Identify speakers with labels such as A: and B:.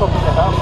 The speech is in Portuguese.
A: pouco de errado.